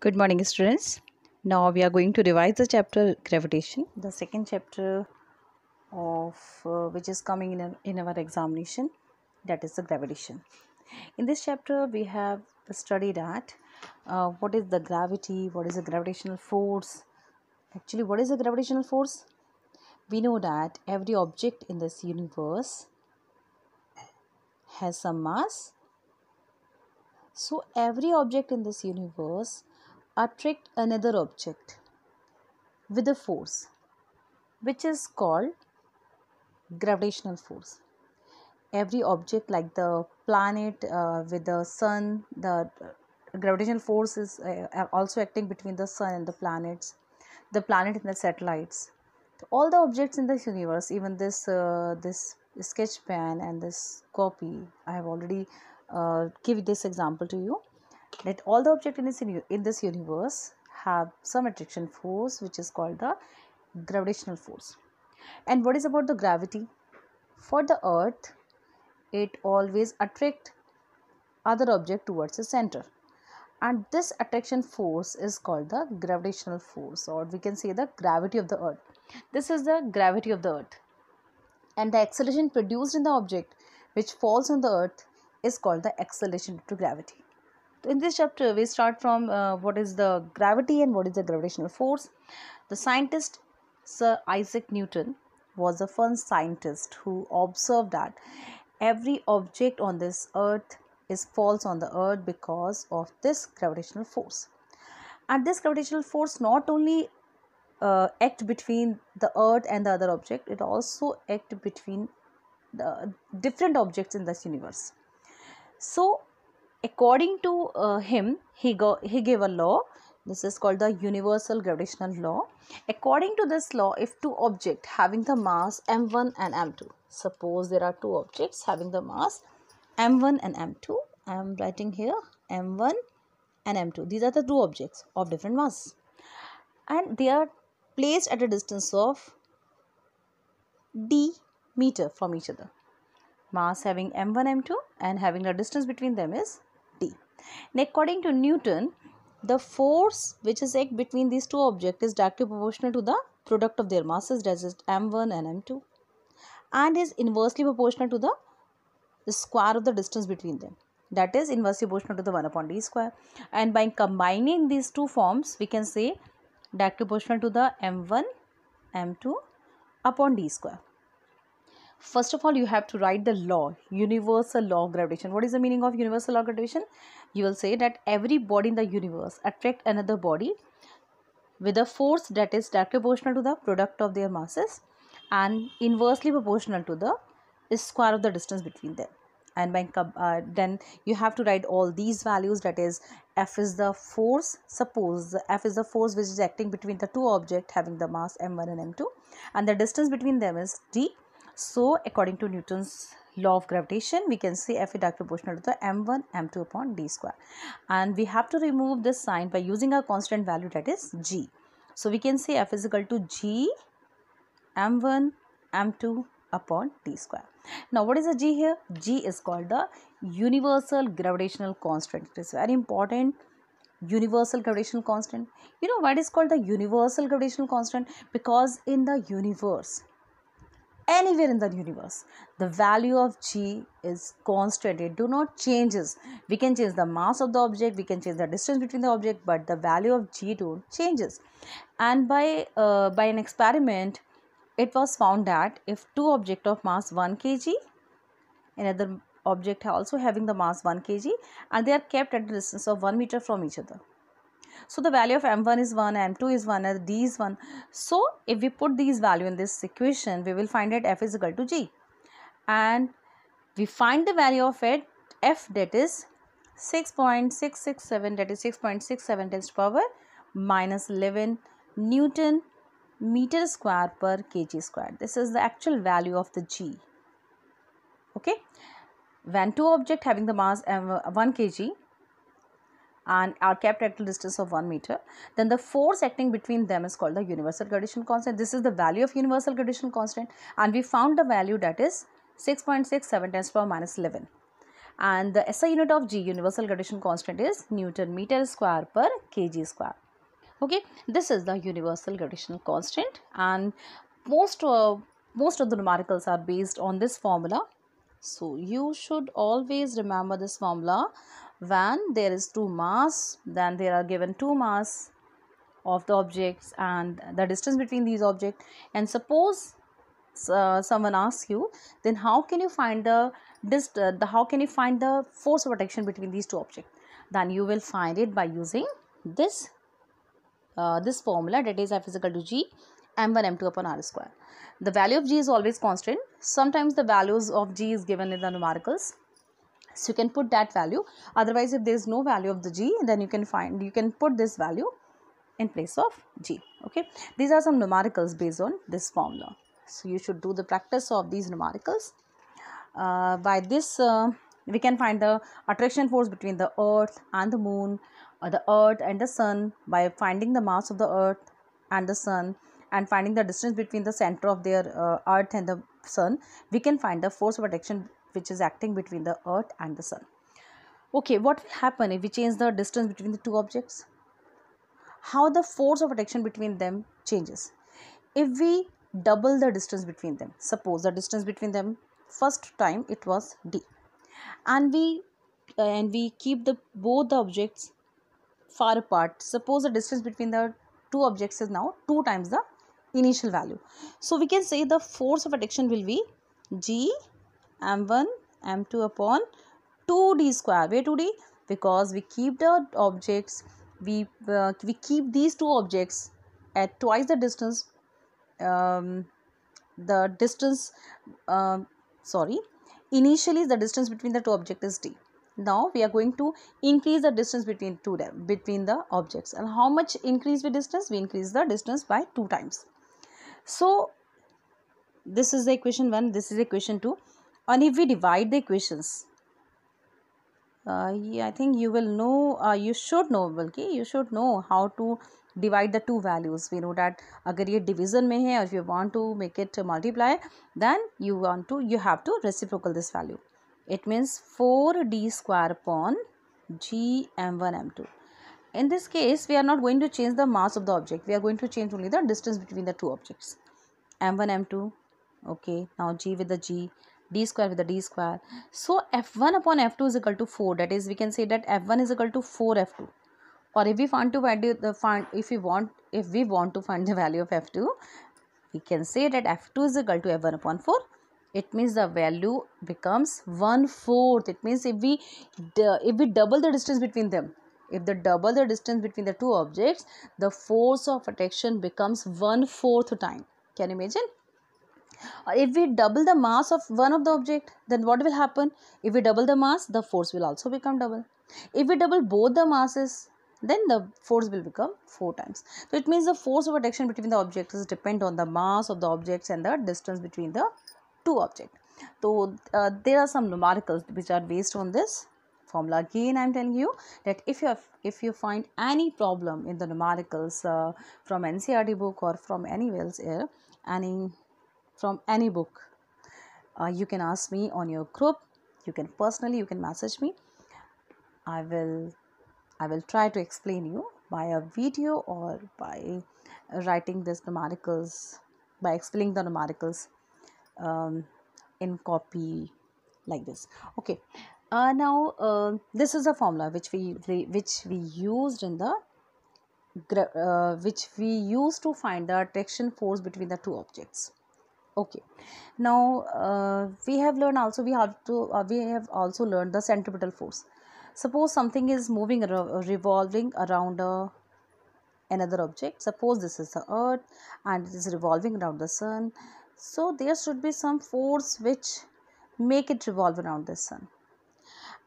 Good morning, students. Now we are going to revise the chapter gravitation, the second chapter of uh, which is coming in, in our examination, that is the gravitation. In this chapter, we have studied that uh, what is the gravity, what is the gravitational force. Actually, what is the gravitational force? We know that every object in this universe has some mass. So, every object in this universe attract another object. With a force which is called gravitational force. Every object like the planet uh, with the sun the uh, gravitational force is uh, also acting between the sun and the planets the planet and the satellites. All the objects in this universe even this uh, this sketch pen and this copy i have already uh, give this example to you that all the objects in this, in this universe have some attraction force which is called the gravitational force. And what is about the gravity? For the earth it always attract other object towards the center. And this attraction force is called the gravitational force or we can say the gravity of the earth. This is the gravity of the earth. And the acceleration produced in the object which falls on the earth is called the acceleration due to gravity in this chapter we start from uh, what is the gravity and what is the gravitational force. The scientist sir isaac newton was the first scientist who observed that every object on this earth is falls on the earth because of this gravitational force. And this gravitational force not only uh, act between the earth and the other object it also act between the different objects in this universe. So according to uh, him he go he gave a law. This is called the universal gravitational law. According to this law if two objects having the mass m1 and m2 suppose there are two objects having the mass m1 and m2 i am writing here m1 and m2 these are the two objects of different mass. And they are placed at a distance of d meter from each other. Mass having m1 m2 and having the distance between them is and according to newton the force which is act between these two objects is directly proportional to the product of their masses that is m1 and m2 and is inversely proportional to the, the square of the distance between them. That is inversely proportional to the 1 upon d square. And by combining these two forms we can say directly proportional to the m1 m2 upon d square first of all you have to write the law universal law of gravitation. What is the meaning of universal law of gravitation? You will say that every body in the universe attract another body with a force that is directly proportional to the product of their masses and inversely proportional to the square of the distance between them. And uh, then you have to write all these values that is f is the force suppose f is the force which is acting between the two objects having the mass m1 and m2 and the distance between them is d so according to Newton's law of gravitation, we can say F is directly proportional to the m1 m2 upon d square. And we have to remove this sign by using a constant value that is g. So we can say F is equal to g m1 m2 upon d square. Now what is the g here? g is called the universal gravitational constant. It is very important universal gravitational constant. You know what is called the universal gravitational constant? Because in the universe anywhere in the universe the value of g is constant it do not changes. We can change the mass of the object we can change the distance between the object but the value of g don't changes. And by uh, by an experiment it was found that if two object of mass 1 kg another object also having the mass 1 kg and they are kept at a distance of 1 meter from each other so the value of m1 is 1, m2 is 1, and d is 1. So if we put these value in this equation, we will find that f is equal to g. And we find the value of it, f that is 6.667 that is 6.67 times power minus 11 Newton meter square per kg square. This is the actual value of the g. Okay. When two object having the mass m 1 kg and are kept at a distance of 1 meter. Then the force acting between them is called the universal gravitational constant. This is the value of universal gravitational constant and we found the value that is 6.67 times power minus 11 and the SI unit of G universal gravitation constant is Newton meter square per kg square. Okay this is the universal gravitational constant and most uh, most of the numericals are based on this formula. So you should always remember this formula when there is two mass then there are given two mass of the objects and the distance between these objects. And suppose uh, someone asks you then how can you find the dist uh, the how can you find the force of attraction between these two objects? Then you will find it by using this uh, this formula that is f is equal to g m1 m2 upon r square. The value of g is always constant. Sometimes the values of g is given in the numericals so you can put that value. Otherwise if there is no value of the g then you can find you can put this value in place of g. Okay? These are some numericals based on this formula. So you should do the practice of these numericals. Uh, by this uh, we can find the attraction force between the earth and the moon or the earth and the sun by finding the mass of the earth and the sun and finding the distance between the center of their uh, earth and the sun. We can find the force of attraction which is acting between the earth and the sun. Okay what will happen if we change the distance between the two objects? How the force of attraction between them changes. If we double the distance between them suppose the distance between them first time it was d. And we and we keep the both the objects far apart. Suppose the distance between the two objects is now two times the initial value. So we can say the force of attraction will be g m1 m2 upon 2d square where 2d because we keep the objects we uh, we keep these two objects at twice the distance um, the distance uh, sorry initially the distance between the two objects is d. Now we are going to increase the distance between two them between the objects. And how much increase the distance? We increase the distance by two times. So this is the equation 1 this is equation 2 and if we divide the equations uh, yeah, I think you will know uh, you should know बल्कि you should know how to divide the two values we know that अगर ये division में है if you want to make it multiply then you want to you have to reciprocal this value it means 4d square upon g m1 m2 in this case we are not going to change the mass of the object we are going to change only the distance between the two objects m1 m2 okay now g with the g d square with the d square. So f1 upon f2 is equal to 4 that is we can say that f1 is equal to 4 f2 or if we find to value the find if we want if we want to find the value of f2 we can say that f2 is equal to f1 upon 4 it means the value becomes one fourth. It means if we if we double the distance between them if the double the distance between the two objects the force of attraction becomes one fourth time. Can you imagine if we double the mass of one of the object then what will happen? If we double the mass the force will also become double. If we double both the masses then the force will become four times. So it means the force of attraction between the objects depend on the mass of the objects and the distance between the two objects. So uh, there are some numericals which are based on this formula. Again i'm telling you that if you have, if you find any problem in the numericals uh, from ncert book or from anywhere else here any from any book. Uh, you can ask me on your group. You can personally you can message me. I will i will try to explain you by a video or by writing this numericals by explaining the numericals um, in copy like this. Okay. Uh, now uh, this is a formula which we, which we used in the uh, which we used to find the attraction force between the two objects okay. Now uh, we have learned also we have to uh, we have also learned the centripetal force. Suppose something is moving revolving around a, another object. Suppose this is the earth and it is revolving around the sun. So there should be some force which make it revolve around the sun.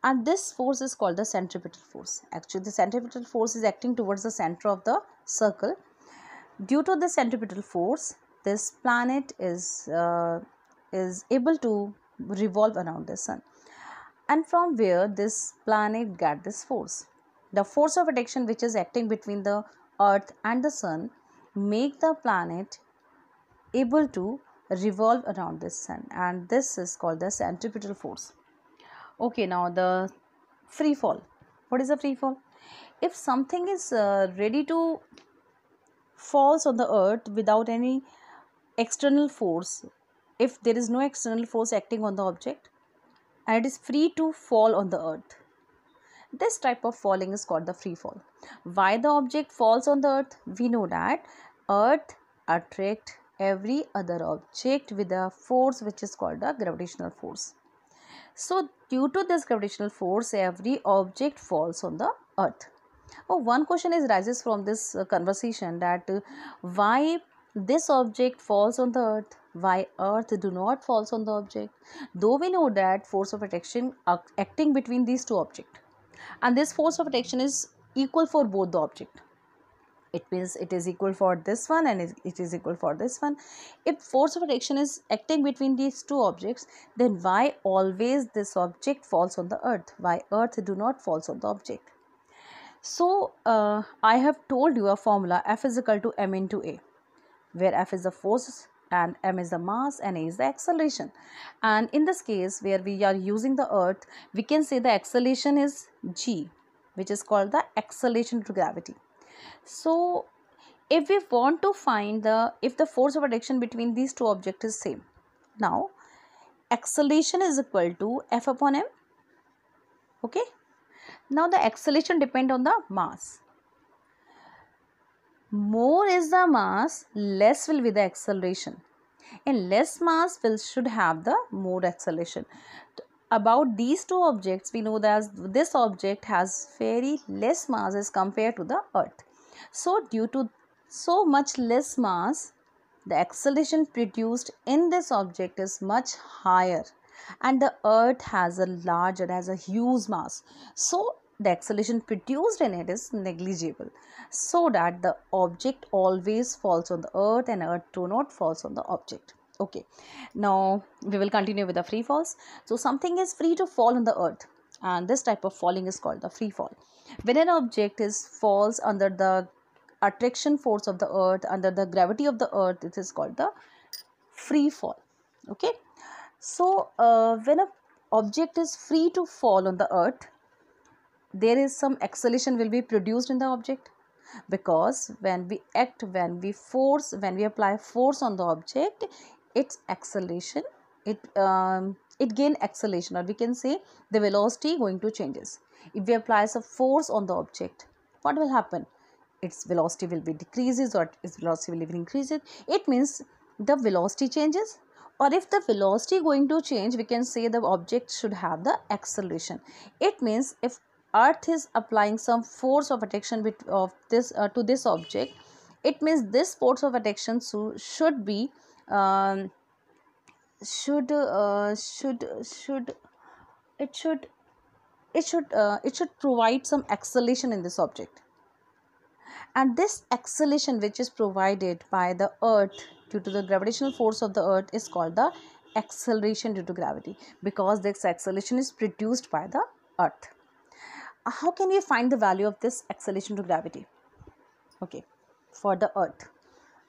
And this force is called the centripetal force. Actually the centripetal force is acting towards the center of the circle. Due to the centripetal force this planet is uh, is able to revolve around the sun. And from where this planet got this force? The force of attraction which is acting between the earth and the sun make the planet able to revolve around the sun. And this is called the centripetal force. Okay now the free fall. What is a free fall? If something is uh, ready to falls on the earth without any external force if there is no external force acting on the object and it is free to fall on the earth. This type of falling is called the free fall. Why the object falls on the earth? We know that earth attract every other object with a force which is called the gravitational force. So due to this gravitational force every object falls on the earth. Oh one question is rises from this uh, conversation that uh, why this object falls on the earth. Why earth do not falls on the object? Though we know that force of attraction acting between these two objects. And this force of attraction is equal for both the object. It means it is equal for this one and it is equal for this one. If force of attraction is acting between these two objects then why always this object falls on the earth? Why earth do not falls on the object? So uh, i have told you a formula f is equal to m into a where f is the force and m is the mass and a is the acceleration. And in this case where we are using the earth we can say the acceleration is g which is called the acceleration to gravity. So if we want to find the if the force of attraction between these two objects is same now acceleration is equal to f upon m okay? Now the acceleration depend on the mass more is the mass less will be the acceleration. And less mass will should have the more acceleration. About these two objects we know that this object has very less mass as compared to the earth. So due to so much less mass, the acceleration produced in this object is much higher. And the earth has a larger has a huge mass. So the acceleration produced in it is negligible. So that the object always falls on the earth and earth do not falls on the object. Okay. Now we will continue with the free falls. So something is free to fall on the earth and this type of falling is called the free fall. When an object is falls under the attraction force of the earth under the gravity of the earth it is called the free fall. Okay. So uh, when a object is free to fall on the earth there is some acceleration will be produced in the object. Because when we act when we force when we apply force on the object its acceleration it um, it gain acceleration or we can say the velocity going to changes. If we apply some force on the object what will happen? Its velocity will be decreases or its velocity will be increases. It means the velocity changes or if the velocity going to change we can say the object should have the acceleration. It means if earth is applying some force of attraction of this uh, to this object. It means this force of attraction should be um, should uh, should should it should it should uh, it should provide some acceleration in this object. And this acceleration which is provided by the earth due to the gravitational force of the earth is called the acceleration due to gravity because this acceleration is produced by the earth how can we find the value of this acceleration to gravity okay for the earth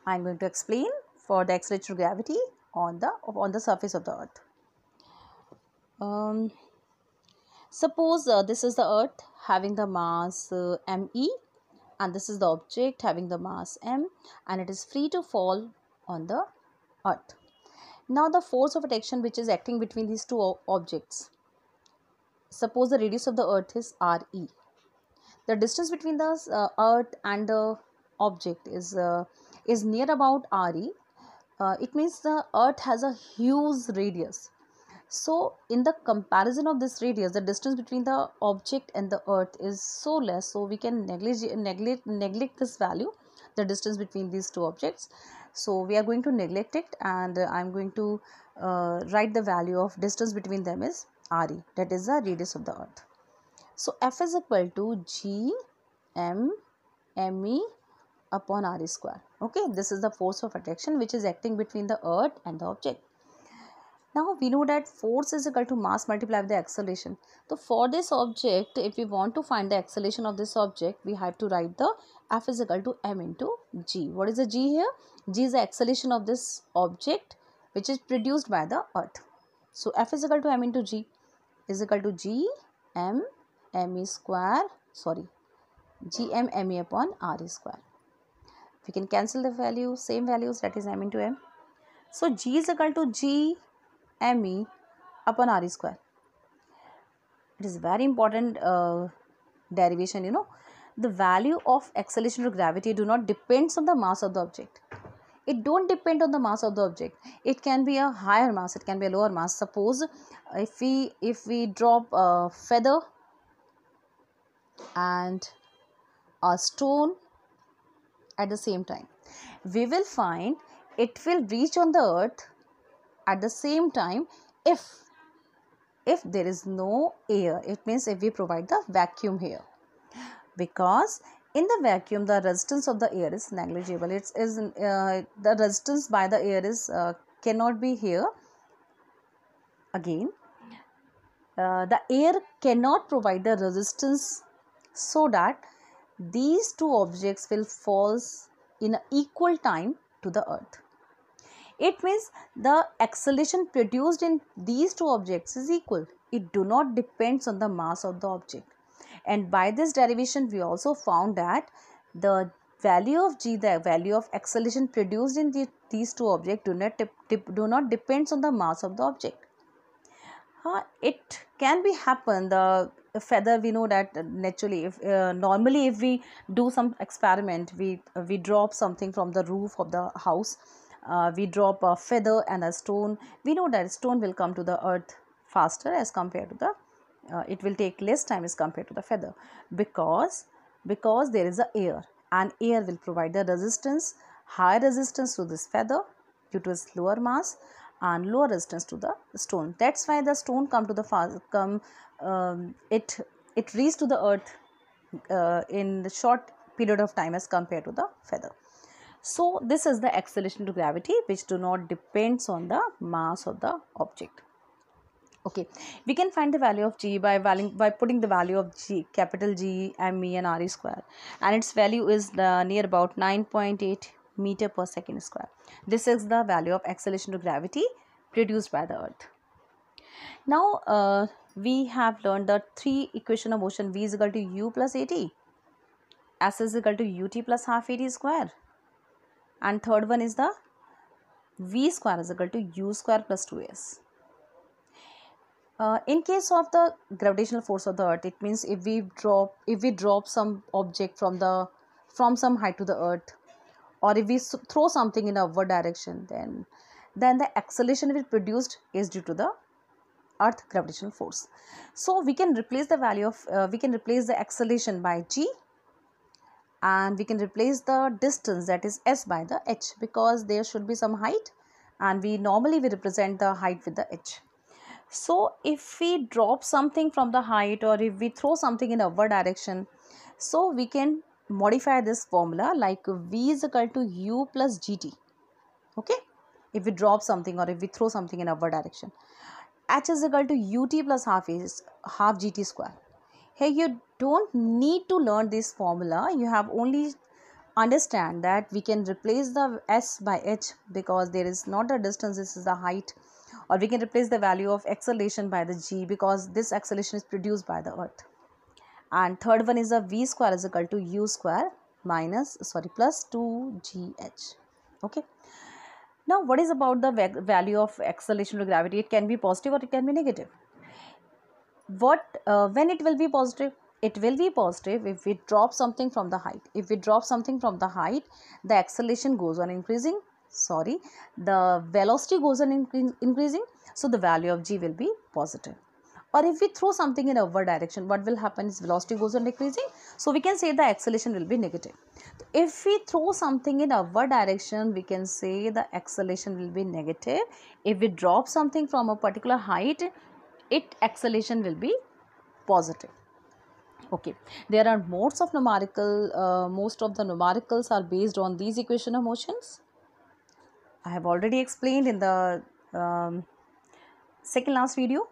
i am going to explain for the acceleration to gravity on the on the surface of the earth um, suppose uh, this is the earth having the mass uh, me and this is the object having the mass m and it is free to fall on the earth. Now the force of attraction which is acting between these two objects. Suppose the radius of the earth is re. The distance between the uh, earth and the object is uh, is near about re. Uh, it means the earth has a huge radius so in the comparison of this radius the distance between the object and the earth is so less so we can neglect neglect neglect this value the distance between these two objects so we are going to neglect it and i'm going to uh, write the value of distance between them is re that is the radius of the earth. So f is equal to g m me upon r square. Okay this is the force of attraction which is acting between the earth and the object now we know that force is equal to mass multiplied by the acceleration. So for this object, if we want to find the acceleration of this object, we have to write the F is equal to m into g. What is the g here? g is the acceleration of this object which is produced by the earth. So F is equal to m into g. is equal to g m m e square sorry g m m e upon r e square we can cancel the value same values that is m into m so g is equal to g m e upon r square. It is very important uh, derivation you know. The value of acceleration of gravity do not depends on the mass of the object. It don't depend on the mass of the object. It can be a higher mass it can be a lower mass. Suppose if we if we drop a feather and a stone at the same time we will find it will reach on the earth at the same time if if there is no air it means if we provide the vacuum here. Because in the vacuum the resistance of the air is negligible. It is uh, the resistance by the air is uh, cannot be here. Again uh, the air cannot provide the resistance so that these two objects will falls in equal time to the earth it means the acceleration produced in these two objects is equal. It do not depends on the mass of the object. And by this derivation we also found that the value of g the value of acceleration produced in the, these two objects do not do not depends on the mass of the object. Uh, it can be happen the feather we know that naturally if uh, normally if we do some experiment we uh, we drop something from the roof of the house uh, we drop a feather and a stone. We know that stone will come to the earth faster as compared to the uh, it will take less time as compared to the feather. Because because there is a air and air will provide the resistance high resistance to this feather due to its lower mass and lower resistance to the stone. That's why the stone come to the fast come um, it it reach to the earth uh, in the short period of time as compared to the feather so this is the acceleration to gravity which do not depends on the mass of the object. Okay. We can find the value of g by value by putting the value of g capital g m e and r e square. And its value is uh, near about 9.8 meter per second square. This is the value of acceleration to gravity produced by the earth. Now uh, we have learned the three equation of motion v is equal to u plus at s is equal to ut plus half at square and third one is the v square is equal to u square plus 2s uh, in case of the gravitational force of the earth it means if we drop if we drop some object from the from some height to the earth or if we throw something in upward direction then then the acceleration we produced is due to the earth gravitational force. So we can replace the value of uh, we can replace the acceleration by g and we can replace the distance that is s by the h because there should be some height and we normally we represent the height with the h. So if we drop something from the height or if we throw something in upward direction so we can modify this formula like v is equal to u plus gt okay? If we drop something or if we throw something in upward direction. H is equal to ut plus half is half gt square here you don't need to learn this formula. You have only understand that we can replace the s by h because there is not a distance this is the height. Or we can replace the value of acceleration by the g because this acceleration is produced by the earth. And third one is a v square is equal to u square minus sorry plus 2gh okay. Now what is about the value of acceleration to gravity? It can be positive or it can be negative what uh, when it will be positive? It will be positive if we drop something from the height. If we drop something from the height the acceleration goes on increasing. Sorry the velocity goes on increasing. So the value of g will be positive. Or if we throw something in upward direction what will happen is velocity goes on decreasing. So we can say the acceleration will be negative. If we throw something in upward direction we can say the acceleration will be negative. If we drop something from a particular height it acceleration will be positive okay there are modes of numerical uh, most of the numericals are based on these equation of motions I have already explained in the um, second last video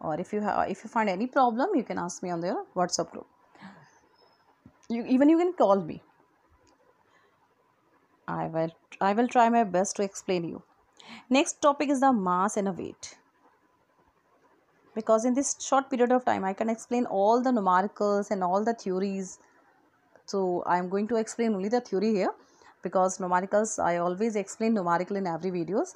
or if you have if you find any problem you can ask me on the WhatsApp group. You even you can call me. I will I will try my best to explain you. Next topic is the mass and a weight. Because in this short period of time i can explain all the numericals and all the theories. So i am going to explain only the theory here. Because numericals i always explain numerical in every videos.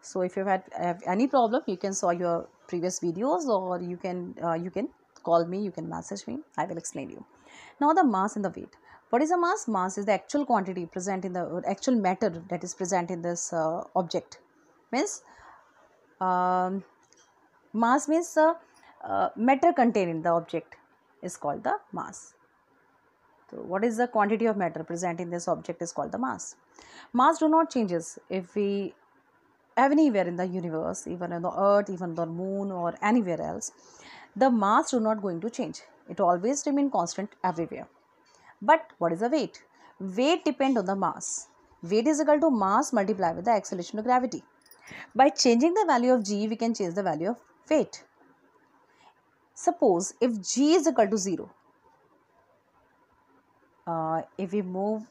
So if you had have any problem you can saw your previous videos or you can uh, you can call me you can message me. I will explain you. Now the mass and the weight. What is a mass? Mass is the actual quantity present in the actual matter that is present in this uh, object. Means um, mass means the uh, matter contained in the object is called the mass. So what is the quantity of matter present in this object is called the mass. Mass do not changes if we anywhere in the universe even on the earth even the moon or anywhere else the mass do not going to change. It always remain constant everywhere. But what is the weight? Weight depend on the mass. Weight is equal to mass multiplied with the acceleration of gravity. By changing the value of g we can change the value of weight suppose if g is equal to 0 uh, if we move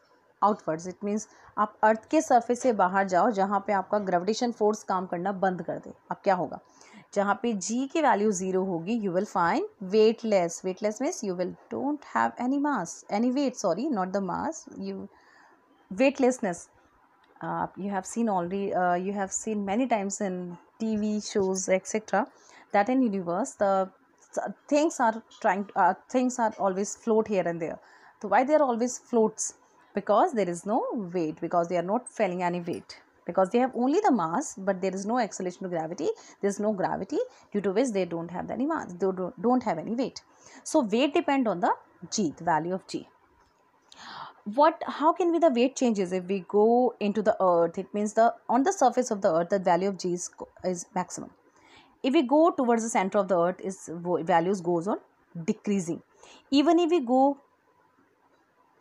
outwards it means आप earth के surface से बाहर जाओ जहाँ पे आपका gravitation force काम करना बंद कर दे। अब क्या होगा? जहाँ पे जी की वैल्यू ज़ीरो होगी you will find weightless weightless means you will don't have any mass any wait sorry not the mass you weightlessness have seen already uh, you have seen many times in tv shows etc that in universe the things are trying uh, things are always float here and there. So why they are always floats? Because there is no weight because they are not feeling any weight. Because they have only the mass but there is no acceleration of gravity there is no gravity due to which they don't have any mass they don't, don't have any weight. So weight depend on the g the value of g what how can be the weight changes if we go into the earth? It means the on the surface of the earth the value of g is, is maximum. If we go towards the center of the earth is values goes on decreasing. Even if we go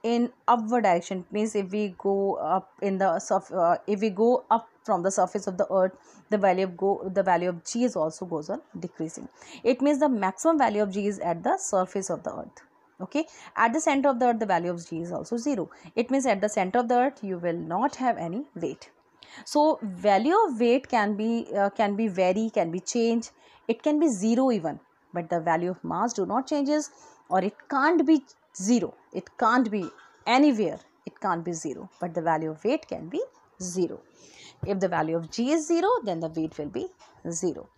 in upward direction means if we go up in the uh, if we go up from the surface of the earth the value of go the value of g is also goes on decreasing. It means the maximum value of g is at the surface of the earth okay? At the center of the earth the value of g is also zero. It means at the center of the earth you will not have any weight. So value of weight can be uh, can be vary can be changed. It can be zero even. But the value of mass do not changes or it can't be zero. It can't be anywhere. It can't be zero. But the value of weight can be zero. If the value of g is zero then the weight will be zero.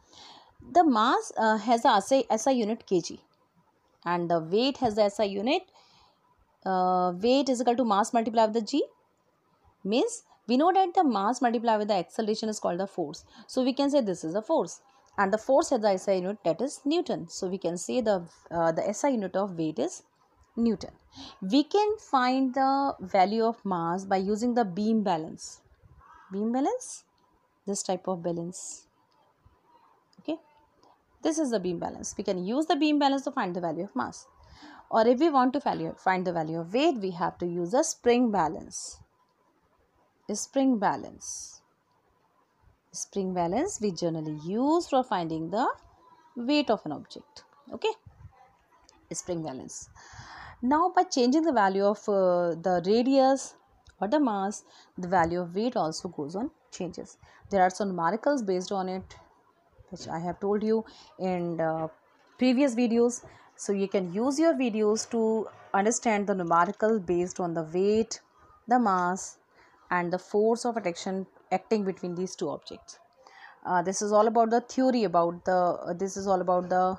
The mass uh, has a SI, SI unit kg and the weight has the SI unit uh, weight is equal to mass multiplied with the g means we know that the mass multiplied with the acceleration is called the force so we can say this is a force and the force has the SI unit that is Newton so we can say the uh, the SI unit of weight is Newton. We can find the value of mass by using the beam balance. Beam balance? This type of balance. This is the beam balance. We can use the beam balance to find the value of mass. Or if we want to value, find the value of weight, we have to use a spring balance. Spring balance. Spring balance we generally use for finding the weight of an object. Okay. Spring balance. Now by changing the value of uh, the radius or the mass, the value of weight also goes on changes. There are some numericals based on it which I have told you in uh, previous videos. So you can use your videos to understand the numerical based on the weight, the mass and the force of attraction acting between these two objects. Uh, this is all about the theory about the uh, this is all about the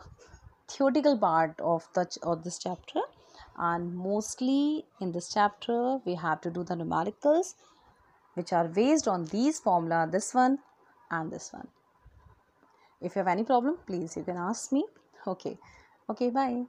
theoretical part of the of this chapter and mostly in this chapter we have to do the numericals which are based on these formula this one and this one if you have any problem please you can ask me. Okay. Okay bye